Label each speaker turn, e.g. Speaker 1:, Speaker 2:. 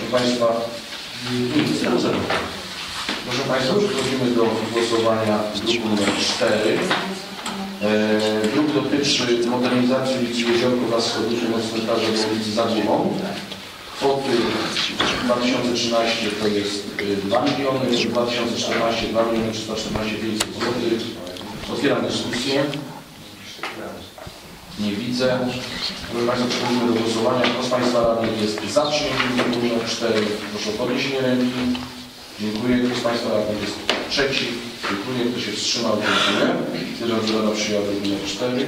Speaker 1: Proszę Państwa, proszę Państwa, przechodzimy do głosowania druku numer 4. E, Druk dotyczy modernizacji ulicy Jeziorkowa Wschodniczej od cmentarza do ulicy Zagłową. Kwoty 2013 to jest y, 2 miliony, 2014 2 miliony 314 500 zł. Otwieram dyskusję. Nie widzę. Proszę Państwa, przechodzimy do głosowania. Kto z Państwa radnych jest za przyjęciem druku numer 4? Proszę o podniesienie ręki. Dziękuję. Kto z Państwa radnych jest przeciw? Dziękuję. Kto się wstrzymał? Dziękuję. Stwierdzam, że Rada przyjęła numer 4.